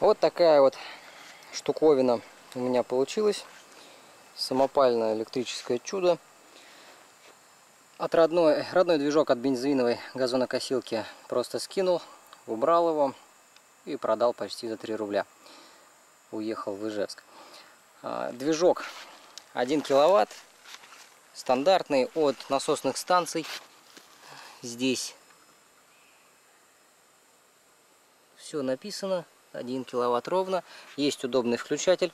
Вот такая вот штуковина у меня получилась. Самопальное электрическое чудо. От родной, родной движок от бензиновой газонокосилки просто скинул, убрал его и продал почти за 3 рубля. Уехал в Ижевск. А, движок 1 киловатт, стандартный от насосных станций. Здесь все написано, 1 киловатт ровно. Есть удобный включатель,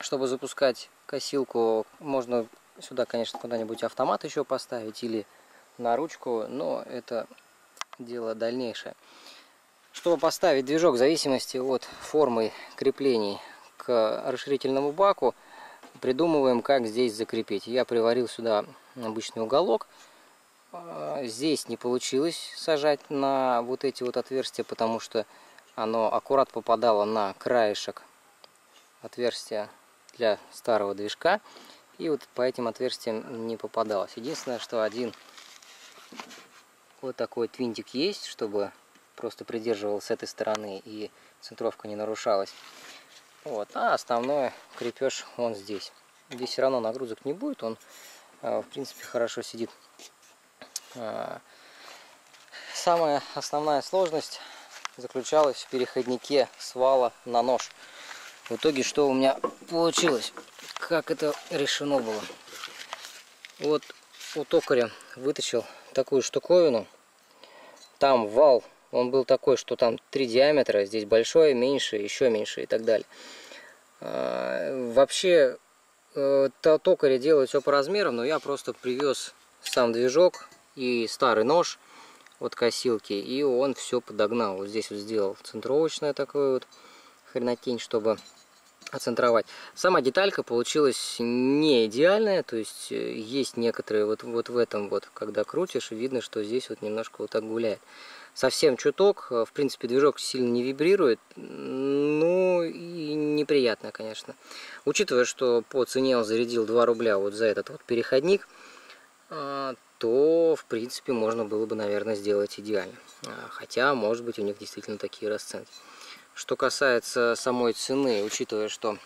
чтобы запускать косилку. Можно сюда, конечно, куда-нибудь автомат еще поставить или на ручку, но это дело дальнейшее. Чтобы поставить движок в зависимости от формы креплений к расширительному баку, придумываем, как здесь закрепить. Я приварил сюда обычный уголок. А, здесь не получилось сажать на вот эти вот отверстия, потому что оно аккурат попадало на краешек отверстия для старого движка. И вот по этим отверстиям не попадалось. Единственное, что один вот такой твинтик есть, чтобы просто придерживал с этой стороны и центровка не нарушалась. Вот. А основное крепеж он здесь. Здесь все равно нагрузок не будет, он а, в принципе хорошо сидит. А, самая основная сложность заключалась в переходнике с вала на нож. В итоге что у меня получилось? Как это решено было? Вот у токаря вытащил такую штуковину. Там вал, он был такой, что там три диаметра, здесь большое, меньше, еще меньше и так далее. А, вообще, э, токаря делают все по размерам, но я просто привез сам движок и старый нож от косилки, и он все подогнал. Вот здесь вот сделал центровочное такое вот хренотень, чтобы оцентровать. Сама деталька получилась не идеальная, то есть э, есть некоторые вот, вот в этом вот, когда крутишь, видно, что здесь вот немножко вот так гуляет. Совсем чуток, э, в принципе движок сильно не вибрирует, ну и неприятно, конечно. Учитывая, что по цене он зарядил 2 рубля вот за этот вот переходник, а, то, в принципе, можно было бы, наверное, сделать идеально. А, хотя, может быть, у них действительно такие расценки. Что касается самой цены, учитывая, что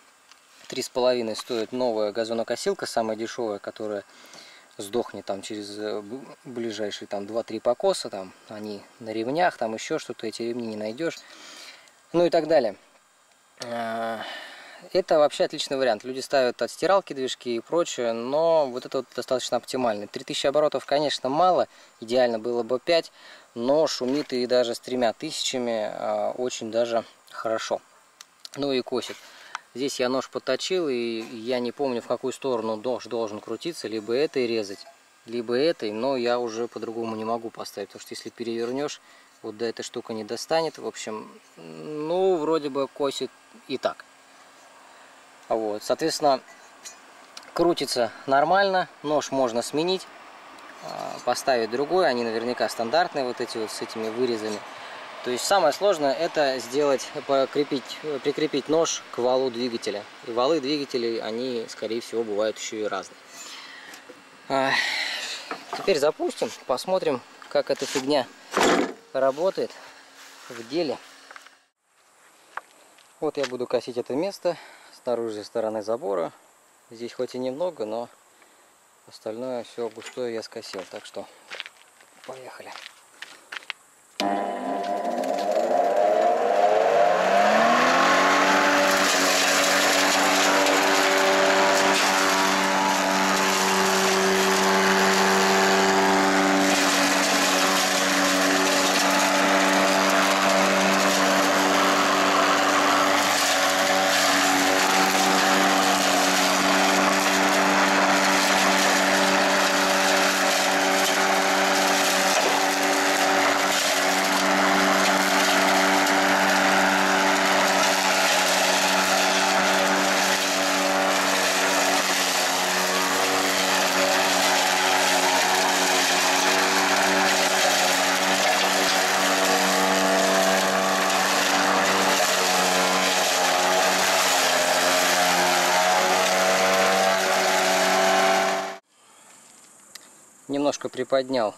3,5 стоит новая газонокосилка, самая дешевая, которая сдохнет там через э, ближайшие там 2-3 покоса, там они на ремнях, там еще что-то, эти ремни не найдешь, ну и так далее. Это вообще отличный вариант. Люди ставят от стиралки движки и прочее, но вот это вот достаточно оптимально. 3000 оборотов, конечно, мало, идеально было бы 5, но шумит и даже с тремя тысячами а, очень даже хорошо. Ну и косит. Здесь я нож подточил, и я не помню, в какую сторону нож должен крутиться, либо этой резать, либо этой, но я уже по-другому не могу поставить, потому что если перевернешь, вот до этой штука не достанет. В общем, ну, вроде бы косит и так. Вот, соответственно, крутится нормально, нож можно сменить, а, поставить другой, они наверняка стандартные, вот эти вот с этими вырезами. То есть самое сложное это сделать, прикрепить нож к валу двигателя. И валы двигателей, они, скорее всего, бывают еще и разные. А, теперь запустим, посмотрим, как эта фигня работает в деле. Вот я буду косить это место снаружи стороны забора. Здесь хоть и немного, но остальное все густое я скосил. Так что поехали. Немножко приподнял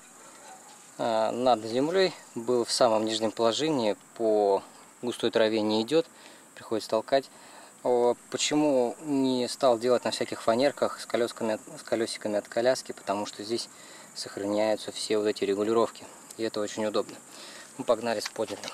а, над землей, был в самом нижнем положении по густой траве не идет, приходится толкать. Почему не стал делать на всяких фанерках с, колесками, с колесиками от коляски? Потому что здесь сохраняются все вот эти регулировки. И это очень удобно. Мы погнали с поднятым.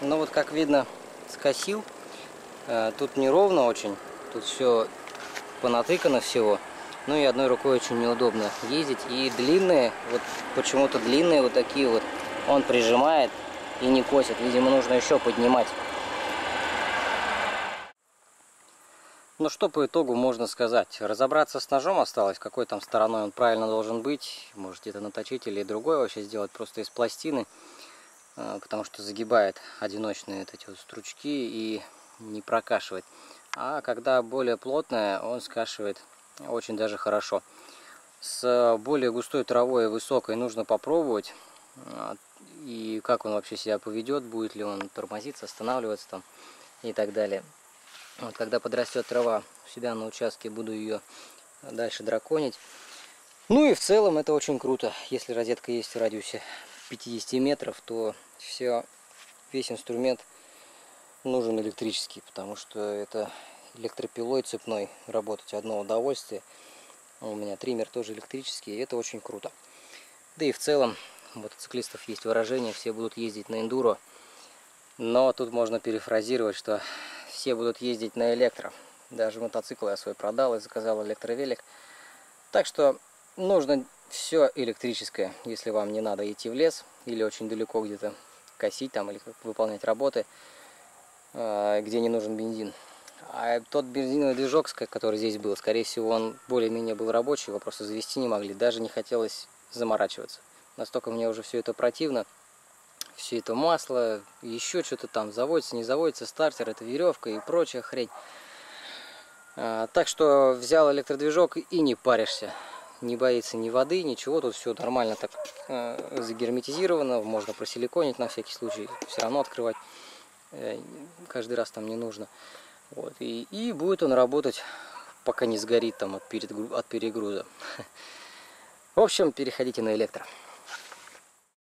Ну вот как видно скосил. Э, тут неровно очень. Тут все понатыкано всего. Ну и одной рукой очень неудобно ездить. И длинные, вот почему-то длинные вот такие вот, он прижимает и не косит. Видимо, нужно еще поднимать. Ну что по итогу можно сказать? Разобраться с ножом осталось, какой там стороной он правильно должен быть. Может где-то наточить или другой вообще сделать просто из пластины. Потому что загибает одиночные вот эти вот стручки и не прокашивает. А когда более плотная, он скашивает очень даже хорошо. С более густой травой и высокой нужно попробовать. А, и как он вообще себя поведет, будет ли он тормозиться, останавливаться там и так далее. Вот когда подрастет трава у себя на участке, буду ее дальше драконить. Ну и в целом это очень круто, если розетка есть в радиусе 50 метров, то все, весь инструмент нужен электрический, потому что это электропилой цепной работать одно удовольствие. У меня триммер тоже электрический, и это очень круто. Да и в целом, мотоциклистов есть выражение, все будут ездить на эндуро, но тут можно перефразировать, что все будут ездить на электро. Даже мотоцикл я свой продал и заказал электровелик. Так что нужно все электрическое, если вам не надо идти в лес или очень далеко где-то косить там или выполнять работы, а, где не нужен бензин. А тот бензиновый движок, который здесь был, скорее всего, он более-менее был рабочий, его просто завести не могли, даже не хотелось заморачиваться. Настолько мне уже все это противно, все это масло, еще что-то там заводится, не заводится, стартер, это веревка и прочая хрень. А, так что взял электродвижок и не паришься не боится ни воды, ничего, тут все нормально так э, загерметизировано, можно просиликонить на всякий случай, все равно открывать э, каждый раз там не нужно. Вот, и, и будет он работать, пока не сгорит там от, перед, от перегруза. В общем, переходите на электро.